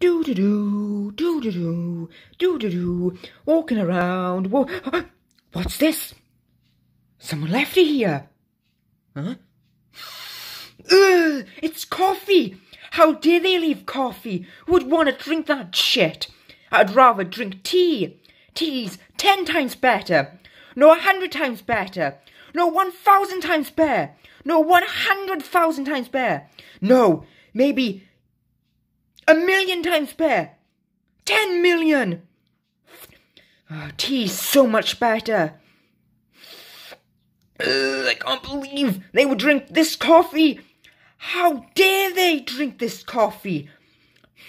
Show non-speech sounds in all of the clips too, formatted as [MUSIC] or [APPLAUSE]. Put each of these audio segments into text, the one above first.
Do do do, do do do, do do do, walking around. Wo- What's this? Someone left it here. Huh? Ugh, it's coffee. How dare they leave coffee? Who would want to drink that shit? I'd rather drink tea. Tea's ten times better. No, a hundred times better. No, one thousand times better. No, one hundred thousand times better. No, maybe a million times better. Ten million. Oh, tea's so much better. Ugh, I can't believe they would drink this coffee. How dare they drink this coffee?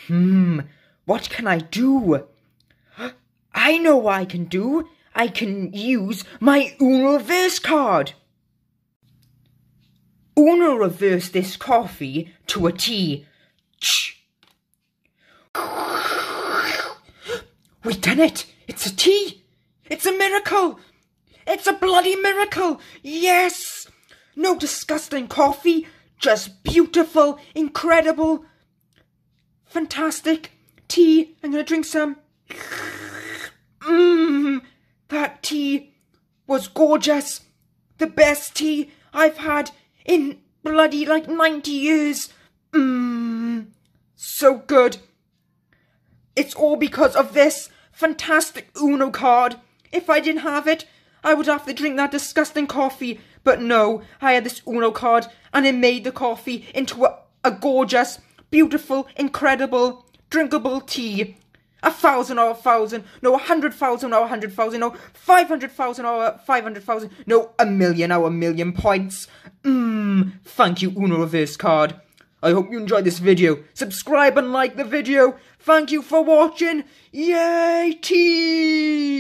Hmm, what can I do? [GASPS] I know what I can do. I can use my Uno reverse card. Uno reverse this coffee to a tea. We've done it! It's a tea! It's a miracle! It's a bloody miracle! Yes! No disgusting coffee, just beautiful, incredible, fantastic tea. I'm gonna drink some. Mmm, that tea was gorgeous. The best tea I've had in bloody like 90 years. Mmm, so good. It's all because of this fantastic Uno card. If I didn't have it, I would have to drink that disgusting coffee. But no, I had this Uno card and it made the coffee into a, a gorgeous, beautiful, incredible, drinkable tea. A thousand or a thousand, no, a hundred thousand or a hundred thousand, no, five hundred thousand or five hundred thousand, no, a million or a million points. Mmm, thank you, Uno Reverse Card. I hope you enjoyed this video. Subscribe and like the video. Thank you for watching. Yay, tea!